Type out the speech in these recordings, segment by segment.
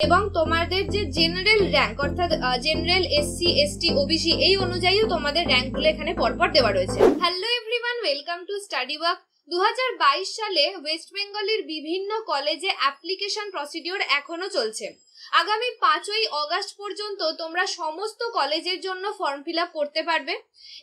এবং তোমাদের যে জেনারেল র্যাঙ্ক অর্থাৎ জেনারেল এসসি এসটি ওবিসি এই অনুযায়ীও তোমাদের র্যাঙ্কগুলো এখানে পরপর দেওয়া রয়েছে। Hello everyone welcome to study work দু হাজার বাইশ সালে ওয়েস্ট বেঙ্গলের বিভিন্ন কলেজে অ্যাপ্লিকেশন প্রসিডিওর এখনও চলছে। আগামী পাঁচই অগাস্ট পর্যন্ত তোমরা সমস্ত কলেজের জন্য ফর্ম ফিল করতে পারবে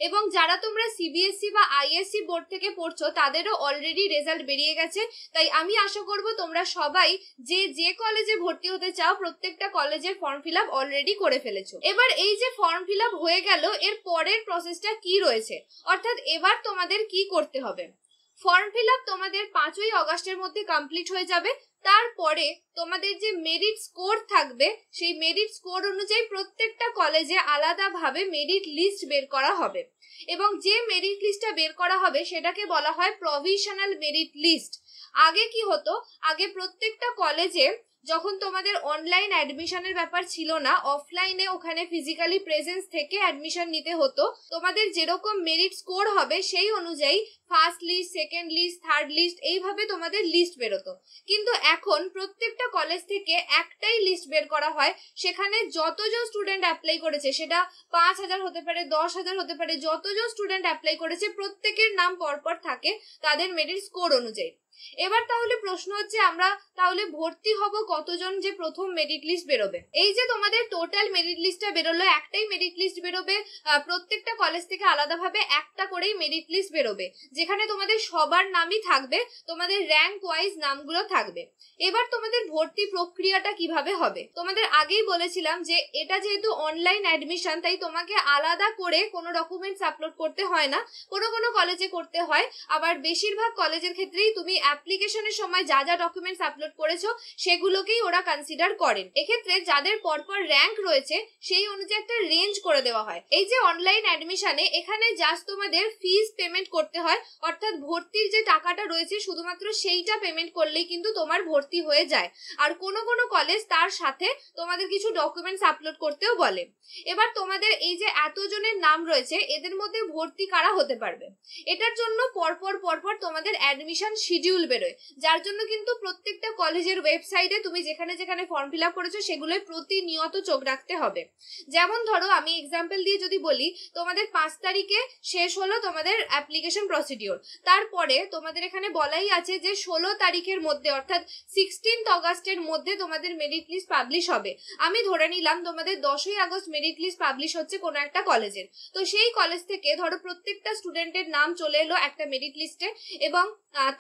এবং যারা তোমরা সিবিএসসি বা আইএসসি বোর্ড থেকে পড়ছো, তাদেরও অলরেডি রেজাল্ট বেরিয়ে গেছে। তাই আমি আশা করব তোমরা সবাই যে যে কলেজে ভর্তি হতে চাও, প্রত্যেকটা কলেজের ফর্ম ফিল অলরেডি করে ফেলেছো। এবার এই যে ফর্ম ফিল হয়ে গেল, এর পরের প্রসেসটা কি রয়েছে? অর্থাৎ এবার তোমাদের কি করতে হবে? ফর্ম ফিল আপ তোমাদের পাঁচই অগাস্টের মধ্যে কমপ্লিট হয়ে যাবে। তারপরে তোমাদের যে মেরিট স্কোর থাকবে, সেই মেরিট স্কোর অনুযায়ী প্রত্যেকটা কলেজে আলাদাভাবে মেরিট লিস্ট বের করা হবে। এবং যে মেরিট লিস্টটা বের করা হবে, সেটাকে বলা হয় প্রভিশনাল মেরিট লিস্ট আগে কি হতো? আগে প্রত্যেকটা কলেজে যখন তোমাদের অনলাইন অ্যাডমিশনের ব্যাপার ছিল না অফলাইনে ওখানে ফিজিক্যালি প্রেজেন্স থেকে অ্যাডমিশন নিতে হতো। তোমাদের যেরকম মেরিট স্কোর হবে, সেই অনুযায়ী first list, second list, third list, এইভাবে তোমাদের লিস্ট বেরোতো। কিন্তু এখন প্রত্যেকটা কলেজ থেকে একটাই লিস্ট বের করা হয়। সেখানে যতজন স্টুডেন্ট অ্যাপ্লাই করেছে, সেটা পাঁচ হাজার হতে পারে, দশ হাজার হতে পারে, যতজন স্টুডেন্ট অ্যাপ্লাই করেছে, প্রত্যেকের নাম পরপর থাকে তাদের মেরিট স্কোর অনুযায়ী। এবার তাহলে প্রশ্ন হচ্ছে, আমরা তাহলে ভর্তি হব কতজন যে প্রথম মেরিট লিস্ট বেরোবে? এই যে তোমাদের টোটাল মেরিট লিস্টটা বেরোলো, একটাই মেরিট লিস্ট বেরোবে প্রত্যেকটা কলেজ থেকে আলাদাভাবে একটা করেই মেরিট লিস্ট বেরোবে। যেখানে তোমাদের সবার নামই থাকবে, তোমাদের র্যাঙ্ক ওয়াইজ নামগুলো থাকবে। এবার তোমাদের ভর্তি প্রক্রিয়াটা কীভাবে হবে? তোমাদের আগেই বলেছিলাম যে এটা যেহেতু অনলাইন অ্যাডমিশন তাই তোমাকে আলাদা করে কোনো ডকুমেন্টস আপলোড করতে হয় না। কোনো কোনো কলেজে করতে হয়, আবার বেশিরভাগ কলেজের ক্ষেত্রেই তুমি অ্যাপ্লিকেশনের সময় যা যা ডকুমেন্টস আপলোড করেছ, সেগুলোকেই ওরা কনসিডার করেন। এক্ষেত্রে যাদের পরপর র্যাঙ্ক রয়েছে, সেই অনুযায়ী একটা রেঞ্জ করে দেওয়া হয়। এই যে অনলাইন অ্যাডমিশনে এখানে জাস্ট তোমাদের ফিজ পেমেন্ট করতে হয় অর্থাৎ ভর্তির যে টাকাটা রয়েছে শুধুমাত্র সেইটা পেমেন্ট করলেই কিন্তু তোমার ভর্তি হয়ে যায়। আর কোনো কোনো কলেজ তার সাথে তোমাদের কিছু ডকুমেন্টস আপলোড করতেও বলে। এবার তোমাদের এই যে এতজনের নাম রয়েছে, এদের মধ্যে ভর্তি কারা হতে পারবে? এটার জন্য পরপর পরপর তোমাদের অ্যাডমিশন শিডিউল বেরোয়। যার জন্য কিন্তু প্রত্যেকটা কলেজের ওয়েবসাইটে তুমি যেখানে যেখানে ফর্ম ফিল আপ করেছ সেগুলোই প্রতিনিয়ত চোখ রাখতে হবে। যেমন ধরো, আমি এক্সাম্পল দিয়ে যদি বলি, তোমাদের পাঁচ তারিখে শেষ হলো তোমাদের অ্যাপ্লিকেশন প্রসিডিওর তারপরে তোমাদের এখানে বলাই আছে যে, ষোলো তারিখের মধ্যে, অর্থাৎ সিক্সটিন্থ অগাস্টের মধ্যে তোমাদের মেরিট লিস্ট পাবলিশ হবে। আমি ধরে নিলাম, তোমাদের দশই আগস্ট মেরিট লিস্ট পাবলিশ হচ্ছে কোনো একটা কলেজের। তো সেই কলেজ থেকে ধরো প্রত্যেকটা স্টুডেন্টের নাম চলে এলো একটা মেরিট লিস্টে এবং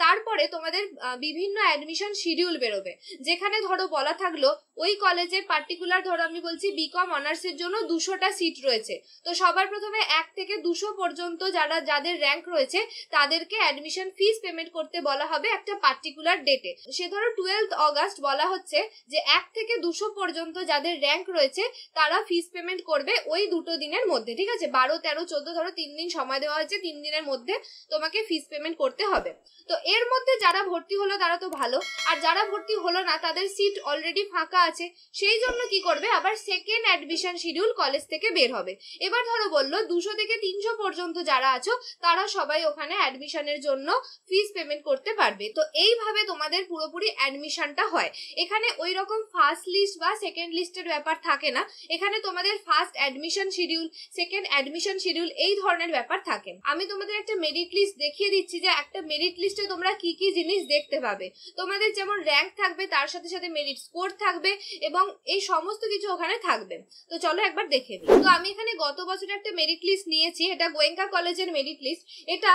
তারপরে তোমাদের বিভিন্ন অ্যাডমিশন শিডিউল বেরোবে। যেখানে ধরো বলা থাকল ওই কলেজে পার্টিকুলার ধরো আমি বলছি বিকম অনার্সের জন্য দুশোটা সিট রয়েছে। তো সবার প্রথমে এক থেকে দুশো পর্যন্ত যারা, যাদের র্যাঙ্ক রয়েছে, তাদেরকে অ্যাডমিশন ফিস পেমেন্ট করতে বলা হবে একটা পার্টিকুলার ডেটে সে ধরো টুয়েলথ অগাস্ট বলা হচ্ছে যে এক থেকে দুশো পর্যন্ত যাদের র্যাঙ্ক রয়েছে, তারা ফিস পেমেন্ট করবে ওই দুটো দিনের মধ্যে, ঠিক আছে? বারো, তেরো, চোদ্দ, ধরো তিন দিন সময় দেওয়া হয়েছে, তিন দিনের মধ্যে তোমাকে ফিস পেমেন্ট করতে হবে। তো এর মধ্যে যারা ভর্তি হলো তারা তো ভালো, আর যারা ভর্তি হলো না, তাদের সিট অলরেডি ফাঁকা আছে। সেই জন্য কি করবে? আবার সেকেন্ড অ্যাডমিশন শিডিউল কলেজ থেকে বের হবে। এবার ধরো বলল, দুশো থেকে তিনশো পর্যন্ত যারা আছো, তারা সবাই ওখানে অ্যাডমিশনের জন্য ফিস পেমেন্ট করতে পারবে। তো এইভাবে তোমাদের পুরোপুরি অ্যাডমিশনটা হয়। এখানে ওই রকম ফার্স্ট লিস্ট বা সেকেন্ড লিস্টের ব্যাপার থাকে না। এখানে তোমাদের first admission schedule second admission schedule এই ধরনের ব্যাপার থাকে। আমি তোমাদের একটা মেরিট লিস্ট দেখিয়ে দিচ্ছি যে একটা মেরিট লিস্টে তোমরা কি কি জিনিস দেখতে পাবে। তোমাদের যেমন র্যাঙ্ক থাকবে, তার সাথে সাথে মেরিট স্কোর থাকবে এবং এই সমস্ত কিছু ওখানে থাকবে। তো চলো একবার দেখে নিই। তো আমি এখানে গত বছর একটা মেরিট লিস্ট নিয়েছি, এটা গোয়েঙ্কা কলেজের মেরিট লিস্ট এটা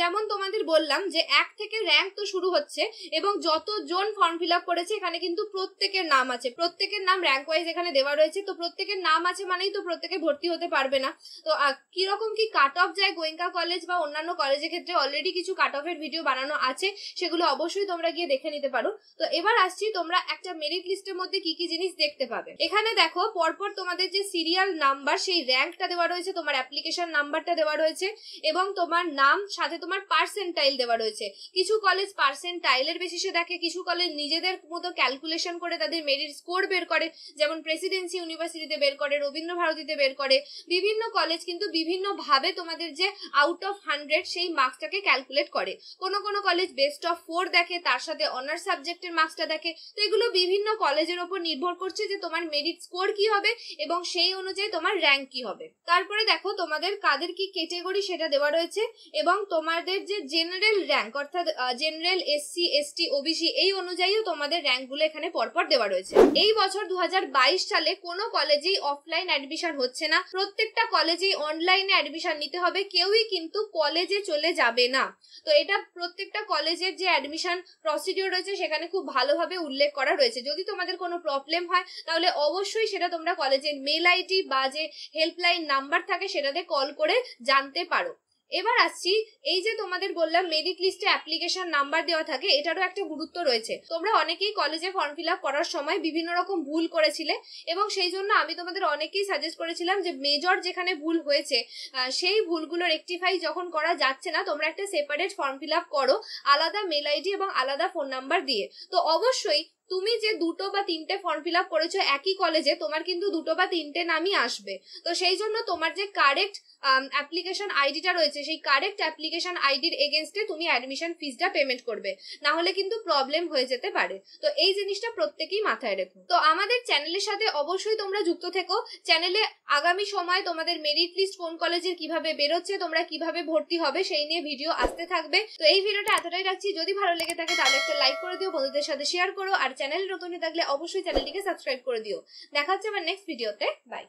যেমন তোমাদের বললাম যে এক থেকে র্যাঙ্ক তো শুরু হচ্ছে এবং যতজন ফর্ম ফিল আপ করেছে, এখানে কিন্তু প্রত্যেকের নাম আছে। প্রত্যেকের নাম র্যাঙ্ক ওয়াইজ এখানে দেওয়া রয়েছে, তো প্রত্যেকের নাম আছে মানেই তো প্রত্যেকে ভর্তি হতে পারবে না। তো কীরকম কি কাট অফ যায় গোয়েঙ্কা কলেজ বা অন্যান্য কলেজের ক্ষেত্রে? অলরেডি কিছু কাট অফের ভিডিও বানানো আছে, সেগুলো অবশ্যই তোমরা গিয়ে দেখে নিতে পারো। তো এবার আসছি তোমরা একটা মেরিট লিস্টের মধ্যে কি কি জিনিস দেখতে পাবে। এখানে দেখো, পরপর তোমাদের যে সিরিয়াল নাম্বার সেই র্যাঙ্কটা দেওয়া রয়েছে, তোমার অ্যাপ্লিকেশন নাম্বারটা দেওয়া রয়েছে, এবং তোমার নাম, সাথে তোমার পার্সেন্টাইল দেওয়া রয়েছে। কিছু কলেজ পার্সেন্টাইলের বেসিসে দেখে, কিছু কলেজ নিজেদের মতো ক্যালকুলেশন করে তাদের মেরিট স্কোর বের করে, যেমন প্রেসিডেন্সি ইউনিভার্সিটিতে বের করে রবীন্দ্র ভারতীতে বের করে। বিভিন্ন কলেজ কিন্তু বিভিন্ন ভাবে তোমাদের যে আউট অফ হান্ড্রেড সেই মার্কসটাকে ক্যালকুলেট করে। কোনো কোনো কলেজ বেস্ট অফ ফোর দেখে, তার সাথে অনার্স সাবজেক্টের মার্কসটা দেখে। তো এগুলো বিভিন্ন কলেজের ওপর নির্ভর করছে যে তোমার মেরিট স্কোর কি হবে এবং সেই অনুযায়ী তোমার র্যাঙ্ক কি হবে। তারপরে দেখো তোমাদের কাদের কি ক্যাটেগরি সেটা দেওয়া রয়েছে এবং তোমাদের যে জেনারেল র্যাঙ্ক অর্থাৎ জেনারেল এসসি এসটি ওবিসি এই অনুযায়ীও তোমাদের র্যাঙ্কগুলো এখানে পরপর দেওয়া রয়েছে। এই বছর দু হাজার বাইশ সালে কোনো কলেজেই অফলাইন অ্যাডমিশন হচ্ছে না। প্রত্যেকটা কলেজেই অনলাইনে অ্যাডমিশন নিতে হবে। কেউই কিন্তু কলেজে চলে যাবে না। তো এটা প্রত্যেকটা কলেজের যে অ্যাডমিশন প্রসিডিওর রয়েছে সেখানে খুব ভালোভাবে উল্লেখ করা রয়েছে। যদি তোমাদের কোনো প্রবলেম হয়, তাহলে অবশ্যই সেটা তোমরা কলেজের মেল আইডি বা যে হেল্পলাইন নাম্বার থাকে সেটাতে কল করে জানতে পারো। এবার আসছি, এই যে তোমাদের বললাম মেরিট লিস্টে অ্যাপ্লিকেশন নাম্বার দেওয়া থাকে, এটারও একটা গুরুত্ব রয়েছে। তোমরা অনেকেই কলেজে ফর্ম ফিল আপ করার সময় বিভিন্ন রকম ভুল করেছিলে এবং সেই জন্য আমি তোমাদের অনেকেই সাজেস্ট করেছিলাম যে মেজর যেখানে ভুল হয়েছে সেই ভুলগুলো রেকটিফাই যখন করা যাচ্ছে না, তোমরা একটা সেপারেট ফর্ম ফিল আপ করো, আলাদা মেল আইডি এবং আলাদা ফোন নাম্বার দিয়ে। তো অবশ্যই তুমি যে দুটো বা তিনটে ফর্ম ফিল আপ করেছ একই কলেজে তোমার কিন্তু দুটো বা তিনটে নামই আসবে। তো সেই জন্য তোমার যে কারেক্ট অ্যাপ্লিকেশন আইডিটা রয়েছে, সেই কারেক্ট অ্যাপ্লিকেশন আইডির এগেনস্টে তুমি অ্যাডমিশন ফিসটা পেমেন্ট করবে। না হলে কিন্তু প্রবলেম হয়ে যেতে পারে। তো এই জিনিসটা প্রত্যেকেই মাথায় রেখো। তো আমাদের চ্যানেলের সাথে অবশ্যই তোমরা যুক্ত থেকো। চ্যানেলে আগামী সময় তোমাদের মেরিট লিস্ট কোন কলেজের কীভাবে বেরোচ্ছে, তোমরা কীভাবে ভর্তি হবে, সেই নিয়ে ভিডিও আসতে থাকবে। তো এই ভিডিওটা এতটাই রাখছি। যদি ভালো লেগে থাকে তাহলে একটা লাইক করে দিও, বন্ধুদের সাথে শেয়ার করো। আর চ্যানেল নতুন থাকলে অবশ্যই চ্যানেলটিকে সাবস্ক্রাইব করে দিও। দেখা হচ্ছে আমার নেক্সট ভিডিওতে বাই